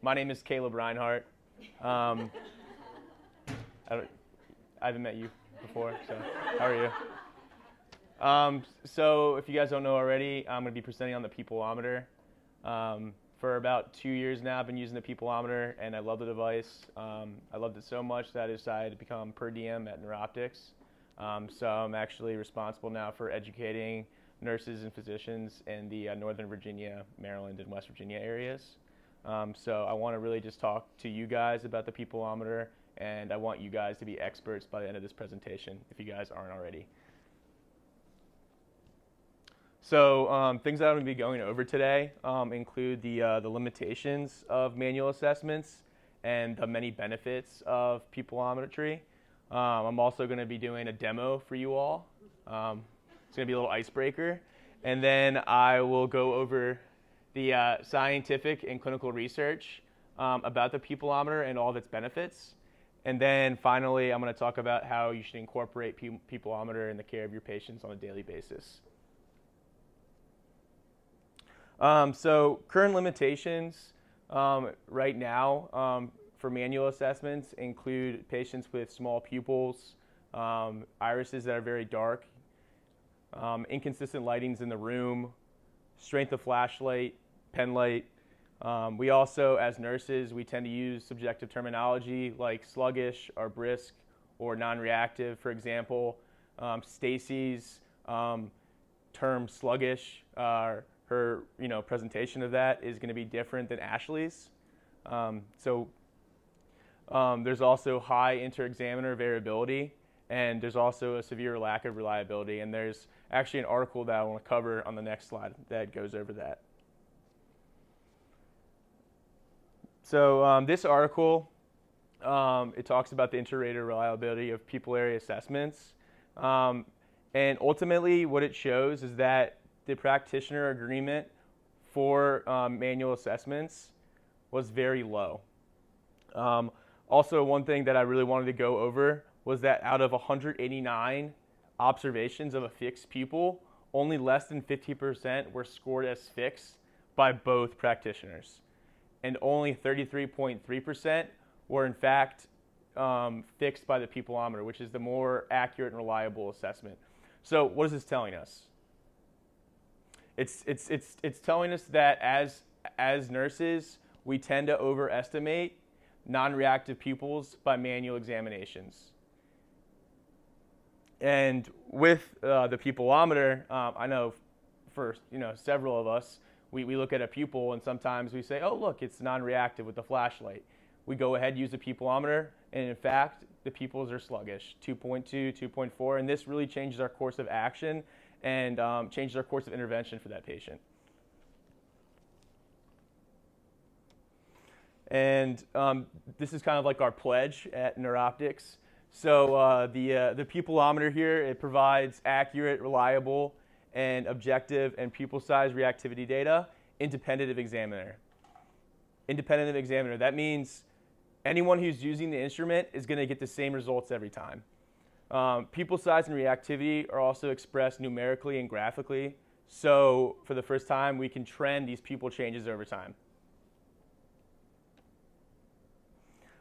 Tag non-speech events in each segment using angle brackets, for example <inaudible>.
My name is Caleb Reinhardt. Um, I, I haven't met you before, so how are you? Um, so if you guys don't know already, I'm going to be presenting on the Pupillometer. Um, for about two years now, I've been using the Pupillometer, and I love the device. Um, I loved it so much that I decided to become per diem at NeurOptics. Um, so I'm actually responsible now for educating nurses and physicians in the uh, Northern Virginia, Maryland, and West Virginia areas. Um, so I want to really just talk to you guys about the Pupillometer, and I want you guys to be experts by the end of this presentation, if you guys aren't already. So um, things that I'm going to be going over today um, include the, uh, the limitations of manual assessments and the many benefits of pupillometry. Um, I'm also going to be doing a demo for you all. It's going to be a little icebreaker. And then I will go over the uh, scientific and clinical research um, about the pupillometer and all of its benefits. And then finally, I'm going to talk about how you should incorporate pe- pupillometer in the care of your patients on a daily basis. Um, so current limitations um, right now um, for manual assessments include patients with small pupils, um, irises that are very dark, um, inconsistent lightings in the room, strength of flashlight, pen light. Um, we also, as nurses, we tend to use subjective terminology like sluggish or brisk or non-reactive. For example, um, Stacy's um, term sluggish, uh, her you know presentation of that is going to be different than Ashley's. Um, so um, there's also high inter-examiner variability, and there's also a severe lack of reliability. And there's actually an article that I want to cover on the next slide that goes over that. So um, this article, um, it talks about the inter-rater reliability of pupillary assessments. Um, and ultimately what it shows is that the practitioner agreement for um, manual assessments was very low. Um, also, one thing that I really wanted to go over was that out of 189 observations of a fixed pupil, only less than 50% were scored as fixed by both practitioners and only 33.3% were in fact um, fixed by the pupillometer, which is the more accurate and reliable assessment. So what is this telling us? It's, it's, it's, it's telling us that as, as nurses, we tend to overestimate non-reactive pupils by manual examinations. And with uh, the pupillometer, um, I know for you know several of us, we, we look at a pupil and sometimes we say, oh, look, it's non-reactive with the flashlight. We go ahead, use the pupillometer, and in fact, the pupils are sluggish, 2.2, 2.4, and this really changes our course of action and um, changes our course of intervention for that patient. And um, this is kind of like our pledge at NeurOptics. So uh, the, uh, the pupillometer here, it provides accurate, reliable, and objective and pupil size reactivity data independent of examiner. Independent of examiner. That means anyone who's using the instrument is going to get the same results every time. Um, pupil size and reactivity are also expressed numerically and graphically. So for the first time, we can trend these pupil changes over time.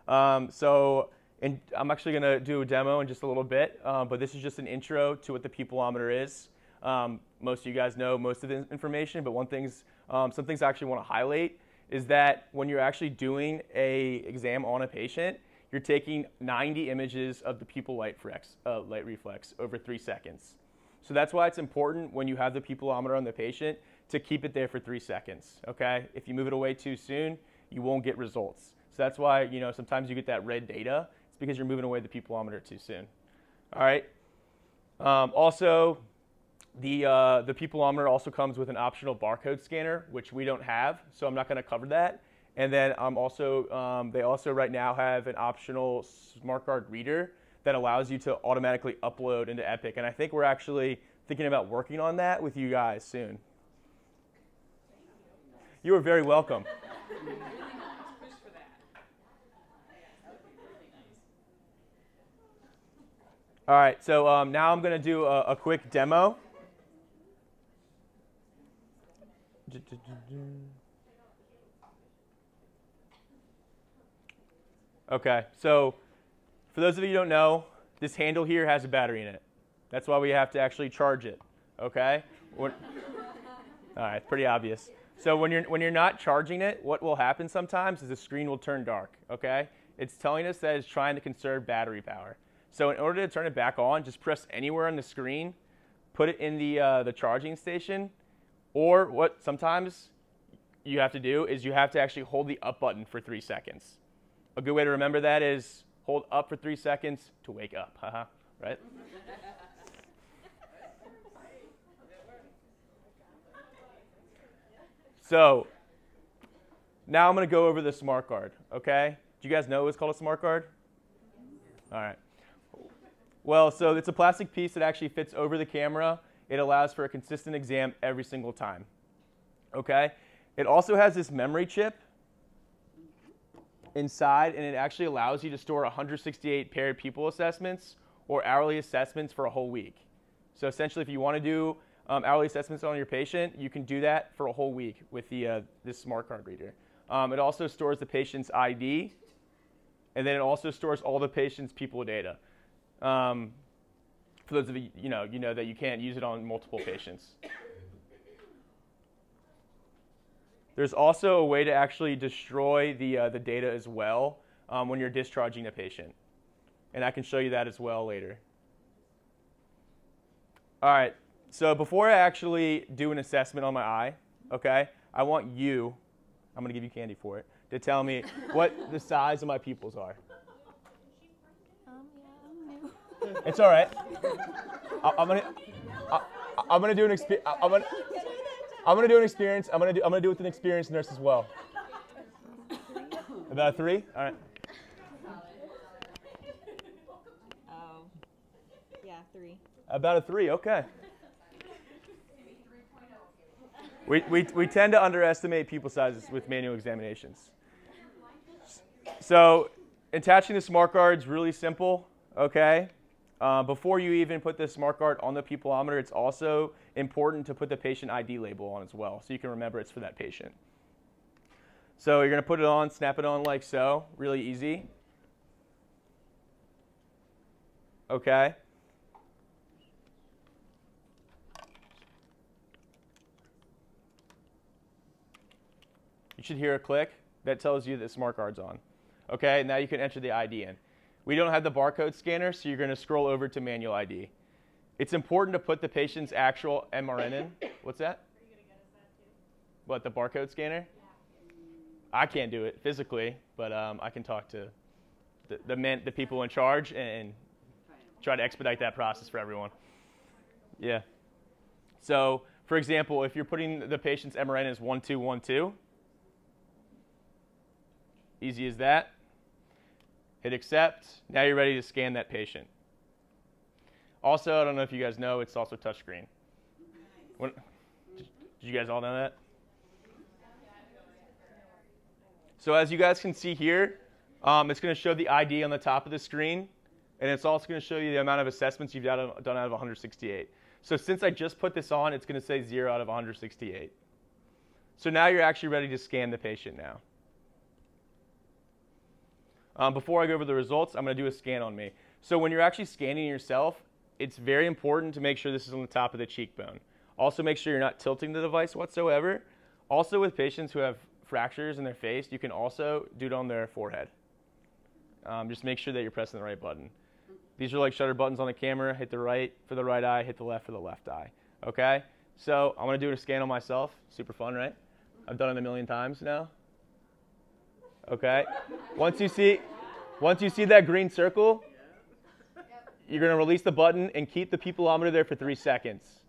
Um, so I'm actually going to do a demo in just a little bit, uh, but this is just an intro to what the pupillometer is. Um, most of you guys know most of the information, but one thing's, um, some things I actually want to highlight is that when you're actually doing a exam on a patient, you're taking 90 images of the pupil light, uh, light reflex over three seconds. So that's why it's important when you have the pupillometer on the patient to keep it there for three seconds, okay? If you move it away too soon, you won't get results. So that's why, you know, sometimes you get that red data. It's because you're moving away the pupillometer too soon. All right? Um, also, the, uh, the Pupillometer also comes with an optional barcode scanner, which we don't have, so I'm not going to cover that. And then I'm also, um, they also right now have an optional SmartGuard reader that allows you to automatically upload into Epic. And I think we're actually thinking about working on that with you guys soon. You are very welcome. All right, so um, now I'm going to do a, a quick demo. Okay, so for those of you who don't know, this handle here has a battery in it. That's why we have to actually charge it. Okay? <laughs> All right, pretty obvious. So when you're when you're not charging it, what will happen sometimes is the screen will turn dark. Okay? It's telling us that it's trying to conserve battery power. So in order to turn it back on, just press anywhere on the screen, put it in the uh, the charging station, or what sometimes you have to do is you have to actually hold the up button for three seconds. A good way to remember that is hold up for three seconds to wake up. <laughs> Haha, right? So now I'm going to go over the smart guard, okay? Do you guys know what's called a smart guard? All right. Well, so it's a plastic piece that actually fits over the camera. It allows for a consistent exam every single time. Okay? It also has this memory chip inside, and it actually allows you to store 168 paired pupil assessments or hourly assessments for a whole week. So essentially, if you want to do um, hourly assessments on your patient, you can do that for a whole week with the, uh, this smart card reader. Um, it also stores the patient's ID, and then it also stores all the patient's pupil data. Um, for those of you, you know, you know that you can't use it on multiple patients. There's also a way to actually destroy the, uh, the data as well um, when you're discharging a patient. And I can show you that as well later. All right, so before I actually do an assessment on my eye, okay, I want you, I'm going to give you candy for it, to tell me what the size of my pupils are. Um, yeah, I'm new. It's all right. I, I'm gonna, I, I'm gonna do an experience. I'm gonna, I'm gonna do an experience. I'm gonna do, I'm gonna do it with an experienced nurse as well. About three. All right. Oh, yeah, three. About a three. Okay. We, we, we tend to underestimate pupil sizes with manual examinations. So attaching the smart guard is really simple, okay? Uh, before you even put the smart guard on the pupillometer, it's also important to put the patient ID label on as well, so you can remember it's for that patient. So you're going to put it on, snap it on like so, really easy. Okay. You should hear a click that tells you that smart guard's on. Okay, now you can enter the ID in. We don't have the barcode scanner, so you're going to scroll over to manual ID. It's important to put the patient's actual MRN in. What's that? What, the barcode scanner? I can't do it physically, but um, I can talk to the, the, men, the people in charge and try to expedite that process for everyone. Yeah. So, for example, if you're putting the patient's MRN as 1212, easy as that. Hit accept. Now you're ready to scan that patient. Also, I don't know if you guys know, it's also touchscreen. When, did you guys all know that? So as you guys can see here, um, it's going to show the ID on the top of the screen, and it's also going to show you the amount of assessments you've done, done out of 168. So since I just put this on, it's going to say 0 out of 168. So now you're actually ready to scan the patient now. Um, before I go over the results, I'm going to do a scan on me. So when you're actually scanning yourself, it's very important to make sure this is on the top of the cheekbone. Also make sure you're not tilting the device whatsoever. Also with patients who have fractures in their face, you can also do it on their forehead. Um, just make sure that you're pressing the right button. These are like shutter buttons on the camera. Hit the right for the right eye, hit the left for the left eye. Okay? So I'm to do a scan on myself. Super fun, right? I've done it a million times now. Okay? Once you see once you see that green circle, you're going to release the button and keep the pupillometer there for 3 seconds.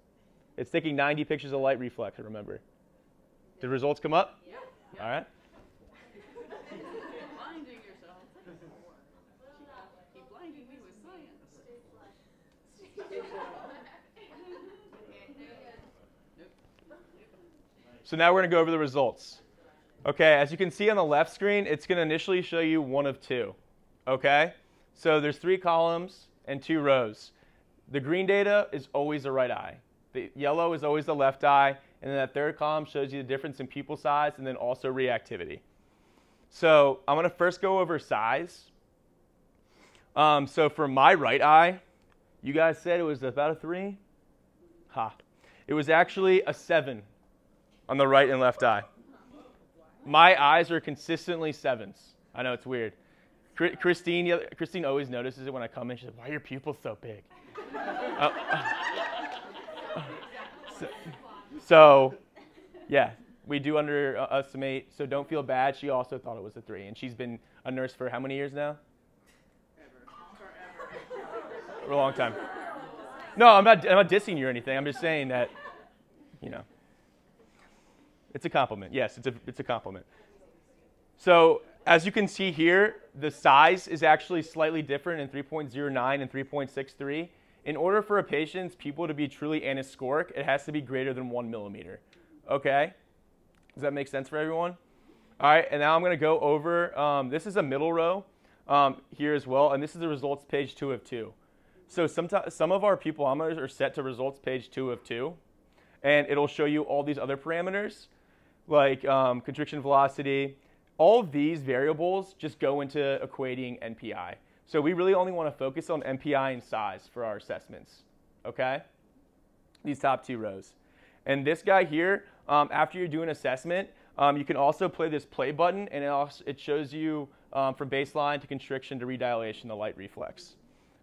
It's taking 90 pictures of light reflex, remember. Did results come up? Yep. All right. blinding yourself. Keep blinding me with science. So now we're going to go over the results. Okay, as you can see on the left screen, it's going to initially show you one of two. Okay? So there's three columns and two rows. The green data is always the right eye. The yellow is always the left eye, and then that third column shows you the difference in pupil size and then also reactivity. So I'm going to first go over size. Um, so for my right eye, you guys said it was about a three? Ha. It was actually a seven on the right and left eye. My eyes are consistently sevens. I know it's weird. Christine, Christine always notices it when I come in. She's like, "Why are your pupils so big?" uh, so, so, yeah, we do underestimate. So don't feel bad. She also thought it was a three, and she's been a nurse for how many years now? Ever. For a long time. No, I'm not. I'm not dissing you or anything. I'm just saying that, you know, it's a compliment. Yes, it's a it's a compliment. So as you can see here, the size is actually slightly different in 3.09 and 3.63. In order for a patient's pupil to be truly anisocoric, it has to be greater than one millimeter. Okay? Does that make sense for everyone? All right, and now I'm going to go over, um, this is a middle row um, here as well, and this is the results page two of two. So sometimes, some of our pupillometers are set to results page two of two, and it'll show you all these other parameters like um, constriction velocity, all of these variables just go into equating NPI. So we really only want to focus on NPI and size for our assessments, okay? These top two rows. And this guy here, um, after you do an assessment, um, you can also play this play button, and it, also, it shows you um, from baseline to constriction to redilation, the light reflex,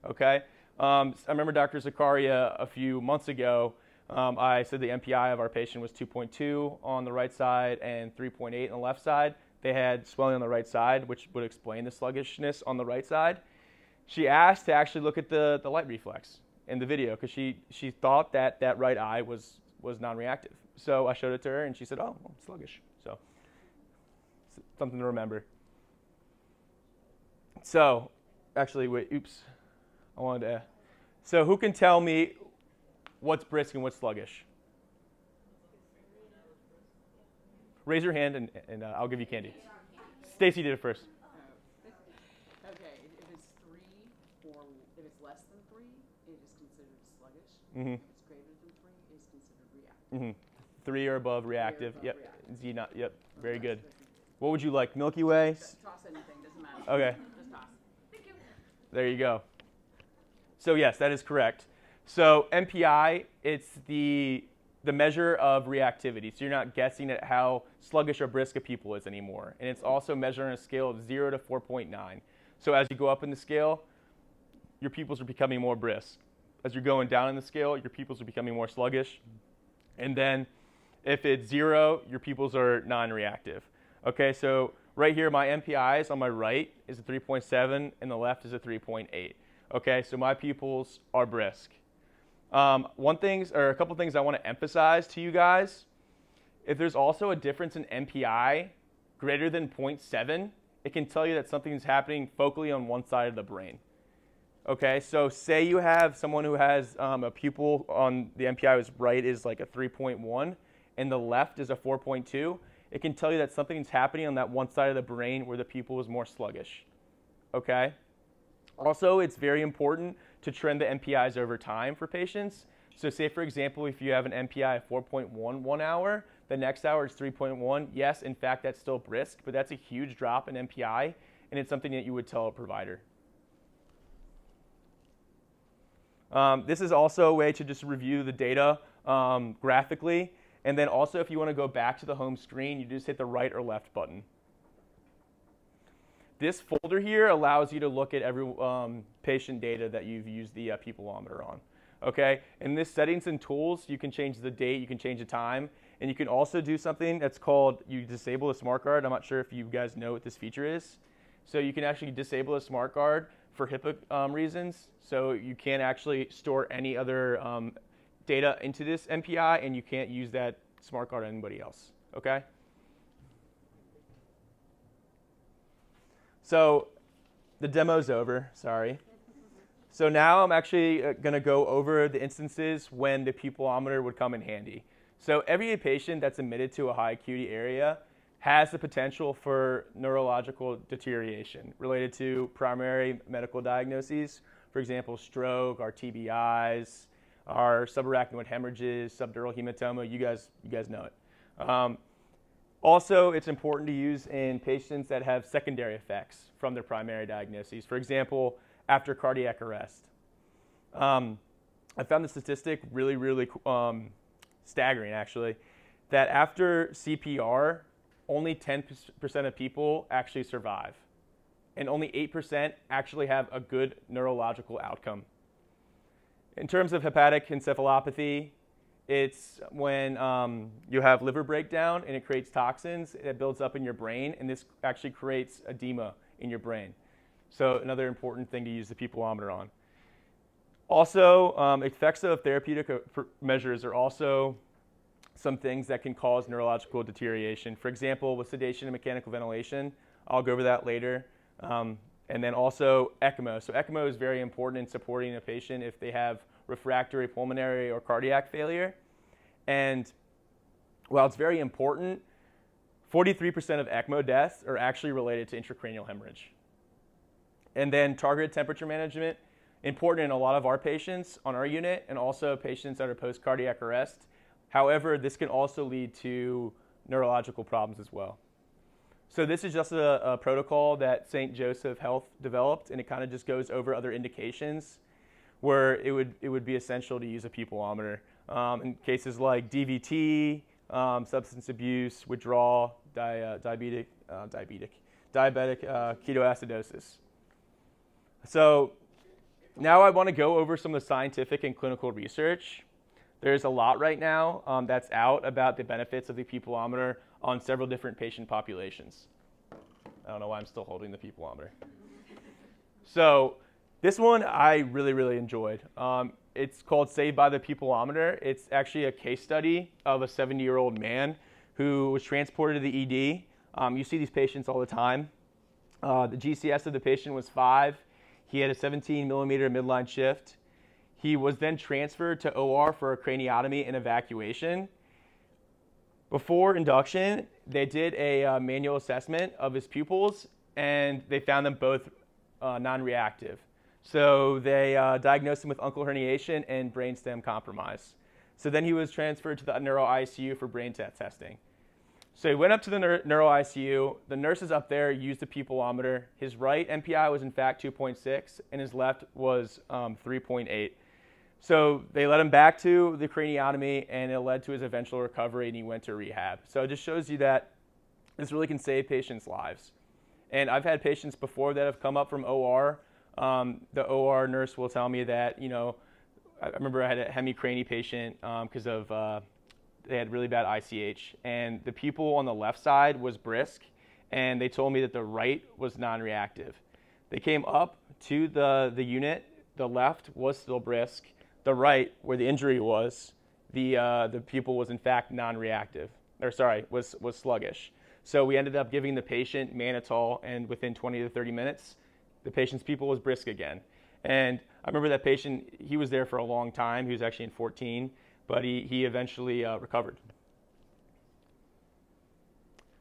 okay? Um, I remember Dr. Zakaria a few months ago, um, I said the NPI of our patient was 2.2 on the right side and 3.8 on the left side. They had swelling on the right side, which would explain the sluggishness on the right side. She asked to actually look at the, the light reflex in the video because she, she thought that that right eye was, was non-reactive. So I showed it to her and she said, oh, well, sluggish. So something to remember. So actually, wait, oops. I wanted to. So who can tell me what's brisk and what's sluggish? Raise your hand and, and uh, I'll give you candy. Stacy did it first. Okay, if it's three or if it's less than three, it is considered sluggish. Mm-hmm. If it's greater than three, it is considered reactive. Mm-hmm. Three or above reactive. above yep. reactive. Z not. Yep. Very good. What would you like? Milky Way. Toss anything, doesn't matter. Okay. Just toss. There you go. So yes, that is correct. So NPI, it's the the measure of reactivity. So you're not guessing at how sluggish or brisk a pupil is anymore. And it's also measured on a scale of 0 to 4.9. So as you go up in the scale, your pupils are becoming more brisk. As you're going down in the scale, your pupils are becoming more sluggish. And then if it's 0, your pupils are non-reactive. Okay, so right here, my NPIs on my right is a 3.7 and the left is a 3.8. Okay, so my pupils are brisk. Um, one thing, or a couple things I want to emphasize to you guys, if there's also a difference in MPI greater than 0.7, it can tell you that something's happening focally on one side of the brain. Okay, so say you have someone who has um, a pupil on the NPI was right is like a 3.1 and the left is a 4.2, it can tell you that something's happening on that one side of the brain where the pupil is more sluggish. Okay? Also, it's very important to trend the NPIs over time for patients. So say, for example, if you have an NPI of 4.1 one hour, the next hour is 3.1. Yes, in fact, that's still brisk, but that's a huge drop in NPI, and it's something that you would tell a provider. Um, this is also a way to just review the data um, graphically. And then also, if you want to go back to the home screen, you just hit the right or left button. This folder here allows you to look at every um, patient data that you've used the uh, on. Okay, in this settings and tools, you can change the date, you can change the time, and you can also do something that's called, you disable the smart card. I'm not sure if you guys know what this feature is. So you can actually disable a smart card for HIPAA um, reasons. So you can't actually store any other um, data into this MPI and you can't use that smart card on anybody else. Okay? So the demo's over, sorry. So now I'm actually uh, going to go over the instances when the pupillometer would come in handy. So every patient that's admitted to a high acuity area has the potential for neurological deterioration related to primary medical diagnoses, for example, stroke, our TBIs, our subarachnoid hemorrhages, subdural hematoma. You guys, you guys know it. Um, Also, it's important to use in patients that have secondary effects from their primary diagnoses. For example, after cardiac arrest. Um, I found the statistic really, really um, staggering, actually, that after CPR, only 10% of people actually survive, and only 8% actually have a good neurological outcome. In terms of hepatic encephalopathy, it's when um, you have liver breakdown and it creates toxins that builds up in your brain, and this actually creates edema in your brain. So another important thing to use the pupillometer on. Also, um, effects of therapeutic uh, measures are also some things that can cause neurological deterioration. For example, with sedation and mechanical ventilation, I'll go over that later. Um, and then also ECMO. So ECMO is very important in supporting a patient if they have refractory pulmonary or cardiac failure. And while it's very important, 43% of ECMO deaths are actually related to intracranial hemorrhage. And then targeted temperature management, important in a lot of our patients on our unit and also patients that are post cardiac arrest. However, this can also lead to neurological problems as well. So this is just a, a protocol that St. Joseph Health developed, and it kind of just goes over other indications where it would, it would be essential to use a pupillometer. Um, in cases like DVT, um, substance abuse, withdrawal, di- uh, diabetic, uh, diabetic, diabetic uh, ketoacidosis. So now I want to go over some of the scientific and clinical research. There's a lot right now um, that's out about the benefits of the pupillometer on several different patient populations. I don't know why I'm still holding the pupillometer. So this one I really, really enjoyed. Um, it's called Saved by the Pupillometer. It's actually a case study of a 70 year old man who was transported to the ED. Um, you see these patients all the time. Uh, the GCS of the patient was five. He had a 17 millimeter midline shift. He was then transferred to OR for a craniotomy and evacuation. Before induction, they did a uh, manual assessment of his pupils and they found them both uh, non reactive. So they uh, diagnosed him with uncal herniation and brainstem compromise. So then he was transferred to the neuro ICU for brain testing. So he went up to the neuro ICU. The nurses up there used the pupillometer. His right NPI was in fact 2.6, and his left was um, 3.8. So they led him back to the craniotomy, and it led to his eventual recovery, and he went to rehab. So it just shows you that this really can save patients' lives. And I've had patients before that have come up from OR. Um, the OR nurse will tell me that, you know, I remember I had a hemicranie patient because um, of uh, they had really bad ICH, and the pupil on the left side was brisk, and they told me that the right was non-reactive. They came up to the, the unit, the left was still brisk, the right, where the injury was, the, uh, the pupil was in fact non-reactive, or sorry, was, was sluggish. So we ended up giving the patient mannitol, and within 20 to 30 minutes, the patient's pupil was brisk again. And I remember that patient, he was there for a long time. He was actually in 14 but he, he eventually uh, recovered.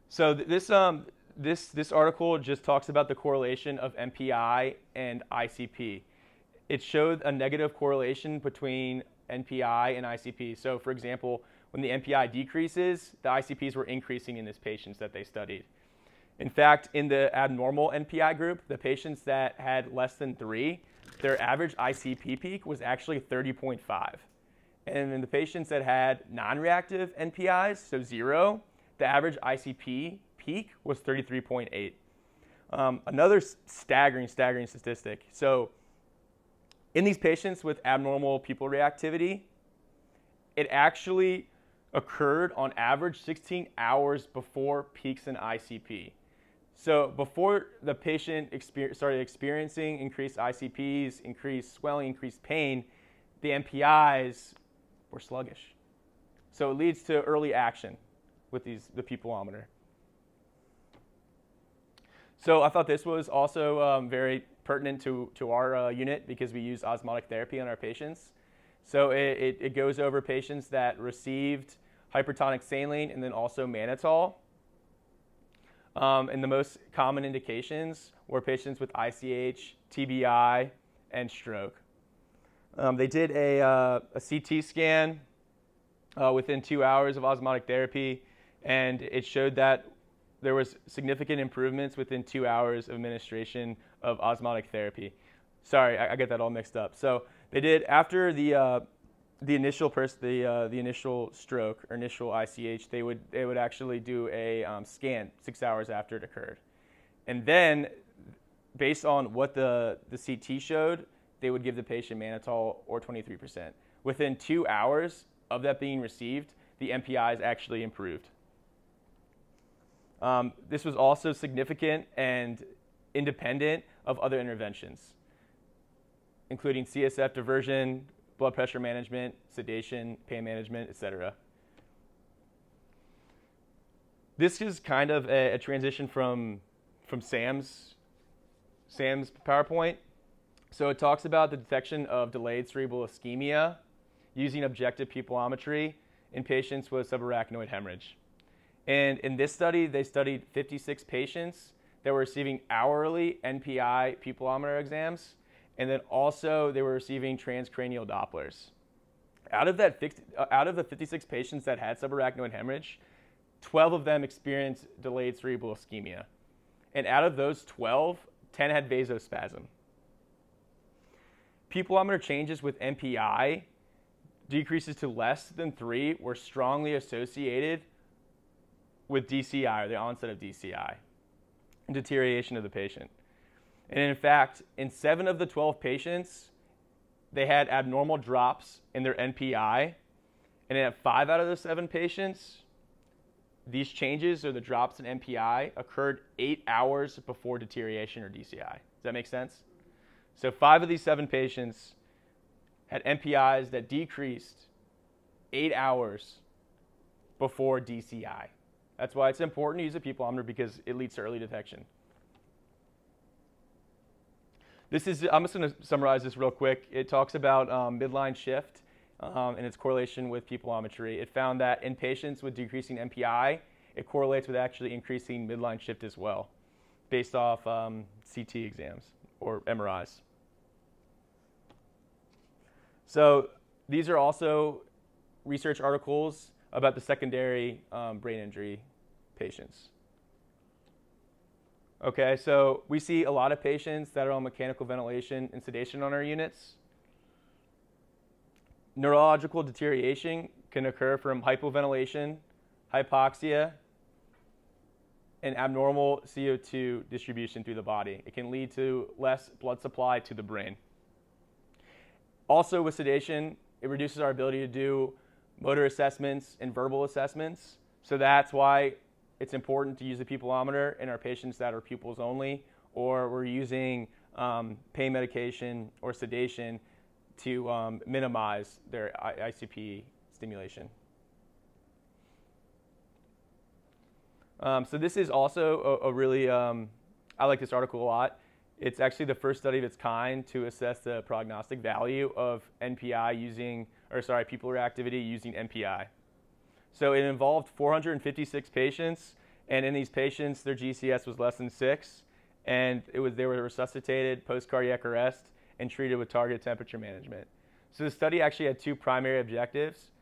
So th- this, um, this, this article just talks about the correlation of NPI and ICP. It showed a negative correlation between NPI and ICP. So for example, when the NPI decreases, the ICPs were increasing in these patients that they studied. In fact, in the abnormal NPI group, the patients that had less than three, their average ICP peak was actually 30.5. And in the patients that had non-reactive NPIs, so zero, the average ICP peak was 33.8. Um, another staggering, staggering statistic. So in these patients with abnormal pupil reactivity, it actually occurred on average 16 hours before peaks in ICP. So before the patient exper- started experiencing increased ICPs, increased swelling, increased pain, the NPIs were sluggish. So it leads to early action with these, the pupillometer. So I thought this was also um, very pertinent to, to our uh, unit because we use osmotic therapy on our patients. So it, it, it, goes over patients that received hypertonic saline and then also mannitol. Um, and the most common indications were patients with ICH, TBI, and stroke. Um, they did a, uh, a CT scan uh, within two hours of osmotic therapy, and it showed that there was significant improvements within two hours of administration of osmotic therapy. Sorry, I, I get that all mixed up. So they did after the uh, the initial pers- the uh, the initial stroke or initial ICH. They would they would actually do a um, scan six hours after it occurred, and then based on what the the CT showed, they would give the patient mannitol or 23%. Within two hours of that being received, the NPIs actually improved. Um, this was also significant and independent of other interventions, including CSF diversion, blood pressure management, sedation, pain management, etc. This is kind of a, a transition from, from Sam's, Sam's PowerPoint. So it talks about the detection of delayed cerebral ischemia using objective pupillometry in patients with subarachnoid hemorrhage. And in this study, they studied 56 patients that were receiving hourly NPI pupillometer exams, and then also they were receiving transcranial Dopplers. Out of, that, uh, out of the 56 patients that had subarachnoid hemorrhage, 12 of them experienced delayed cerebral ischemia. And out of those 12, 10 had vasospasm. Pupillometer changes with NPI decreases to less than 3 were strongly associated with DCI or the onset of DCI and deterioration of the patient. And in fact, in 7 of the 12 patients, they had abnormal drops in their NPI. And in 5 out of the 7 patients, these changes or the drops in NPI occurred 8 hours before deterioration or DCI. Does that make sense? So 5 of these 7 patients had NPIs that decreased 8 hours before DCI. That's why it's important to use a pupillometer because it leads to early detection. This is, I'm just going to summarize this real quick. It talks about um, midline shift um, and its correlation with pupillometry. It found that in patients with decreasing NPI, it correlates with actually increasing midline shift as well, based off um, CT exams or MRIs. So these are also research articles about the secondary um, brain injury patients. Okay, so we see a lot of patients that are on mechanical ventilation and sedation on our units. Neurological deterioration can occur from hypoventilation, hypoxia, and abnormal CO2 distribution through the body. It can lead to less blood supply to the brain. Also, with sedation, it reduces our ability to do motor assessments and verbal assessments. So that's why it's important to use the pupillometer in our patients that are pupils only, or we're using um, pain medication or sedation to um, minimize their ICP stimulation. Um, so this is also a, a really, um, I like this article a lot. It's actually the first study of its kind to assess the prognostic value of NPI using, or sorry, pupil reactivity using NPI. So it involved 456 patients, and in these patients, their GCS was less than six, and it was they were resuscitated post cardiac arrest and treated with targeted temperature management. So the study actually had two primary objectives.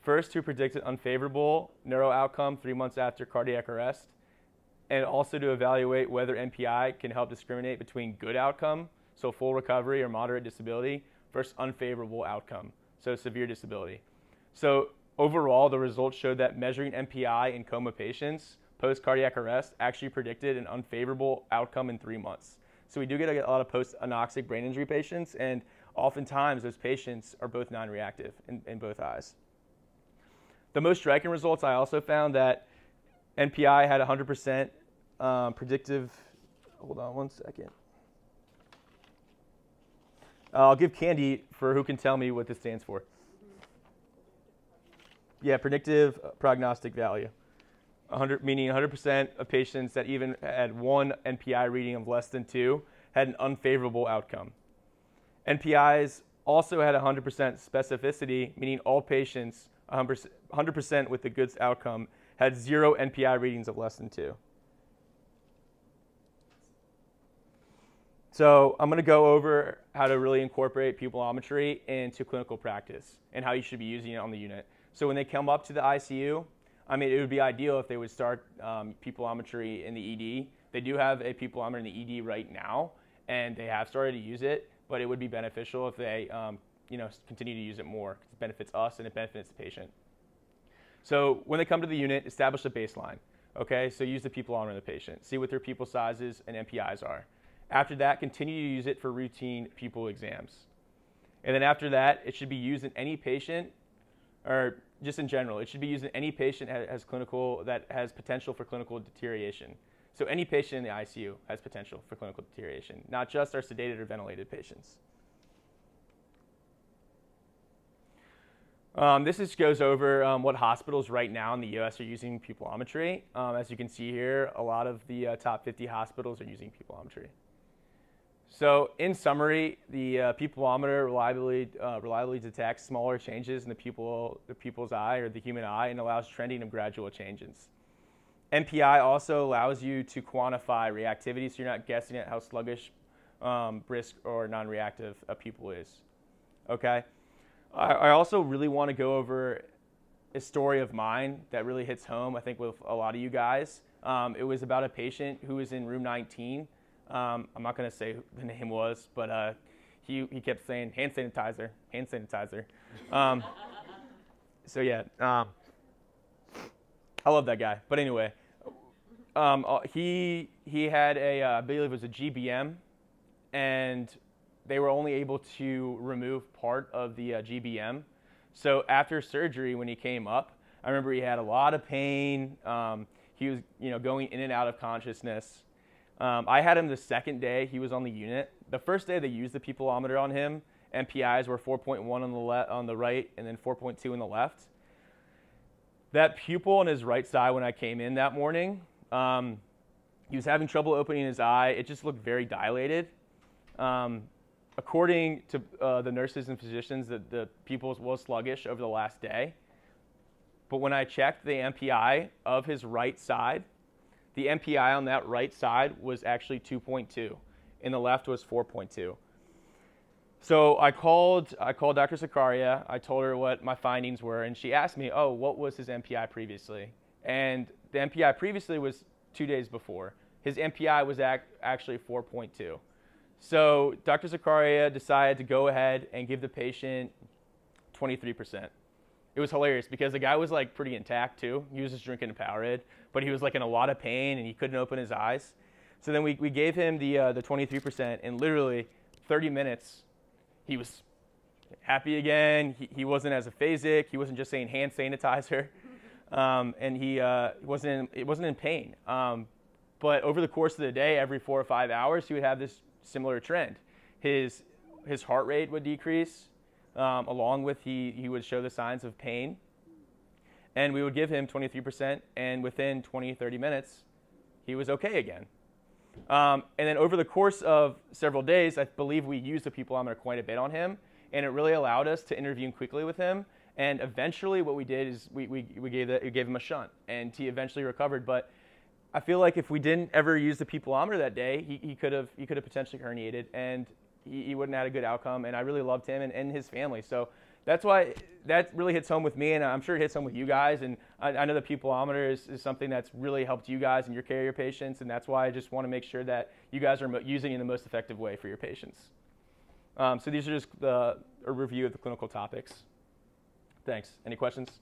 First, to predict an unfavorable neuro outcome three months after cardiac arrest, and also to evaluate whether NPI can help discriminate between good outcome, so full recovery or moderate disability, versus unfavorable outcome, so severe disability. So overall, the results showed that measuring NPI in coma patients post cardiac arrest actually predicted an unfavorable outcome in three months. So we do get a lot of post anoxic brain injury patients, and oftentimes those patients are both non reactive in, in both eyes. The most striking results I also found that NPI had 100% um, predictive. Hold on one second. Uh, I'll give Candy for who can tell me what this stands for. Yeah, predictive uh, prognostic value. 100, meaning 100% of patients that even had one NPI reading of less than two had an unfavorable outcome. NPIs also had 100% specificity, meaning all patients 100% with the good outcome had zero NPI readings of less than two. So I'm going to go over how to really incorporate pupillometry into clinical practice and how you should be using it on the unit. So when they come up to the ICU, I mean, it would be ideal if they would start um, pupillometry in the ED. They do have a pupillometer in the ED right now, and they have started to use it. But it would be beneficial if they, um, you know, continue to use it more. It benefits us and it benefits the patient. So when they come to the unit, establish a baseline. Okay, so use the pupillometer in the patient. See what their pupil sizes and NPIs are. After that, continue to use it for routine pupil exams. And then after that, it should be used in any patient, or just in general, it should be used in any patient that has clinical that has potential for clinical deterioration. So any patient in the ICU has potential for clinical deterioration, not just our sedated or ventilated patients. Um, this just goes over um, what hospitals right now in the U.S. are using pupillometry. Um, as you can see here, a lot of the uh, top 50 hospitals are using pupillometry. So in summary, the uh, pupillometer reliably, uh, reliably detects smaller changes in the, pupil, the pupil's eye or the human eye and allows trending of gradual changes. MPI also allows you to quantify reactivity so you're not guessing at how sluggish, um, brisk, or non-reactive a pupil is. Okay? I, I also really want to go over a story of mine that really hits home, I think, with a lot of you guys. Um, it was about a patient who was in room 19 um, I'm not going to say who the name was, but uh, he, he kept saying hand sanitizer, hand sanitizer. Um, so yeah, um, I love that guy. But anyway, um, uh, he he had a uh, I believe it was a GBM, and they were only able to remove part of the uh, GBM. So after surgery, when he came up, I remember he had a lot of pain. Um, he was you know going in and out of consciousness. Um, I had him the second day he was on the unit. The first day they used the pupillometer on him, NPIs were 4.1 on the, le- on the right and then 4.2 on the left. That pupil on his right side when I came in that morning, um, he was having trouble opening his eye. It just looked very dilated. Um, according to uh, the nurses and physicians, the, the pupil was sluggish over the last day. But when I checked the NPI of his right side, the NPI on that right side was actually 2.2, and the left was 4.2. So I called, I called Dr. Zakaria. I told her what my findings were, and she asked me, "Oh, what was his NPI previously?" And the NPI previously was two days before. His NPI was ac- actually 4.2. So Dr. Zakaria decided to go ahead and give the patient 23% it was hilarious because the guy was like pretty intact too. He was just drinking a Powerade, but he was like in a lot of pain and he couldn't open his eyes. So then we, we gave him the uh, the 23%, and literally 30 minutes, he was happy again. He, he wasn't as aphasic. He wasn't just saying hand sanitizer, <laughs> um, and he uh, wasn't in, it wasn't in pain. Um, but over the course of the day, every four or five hours, he would have this similar trend. His his heart rate would decrease um, along with he, he would show the signs of pain. And we would give him 23%, and within 20, 30 minutes, he was okay again. Um, and then over the course of several days, I believe we used the pupillometer quite a bit on him, and it really allowed us to intervene quickly with him. And eventually, what we did is we, we, we, gave, the, we gave him a shunt, and he eventually recovered. But I feel like if we didn't ever use the pupillometer that day, he, he could have he could have potentially herniated, and he, he wouldn't have had a good outcome. And I really loved him and, and his family. So that's why that really hits home with me, and I'm sure it hits home with you guys. And I, I know the pupillometer is, is, something that's really helped you guys in your care of your patients, and that's why I just want to make sure that you guys are mo- using it in the most effective way for your patients. Um, so these are just the, a review of the clinical topics. Thanks. Any questions?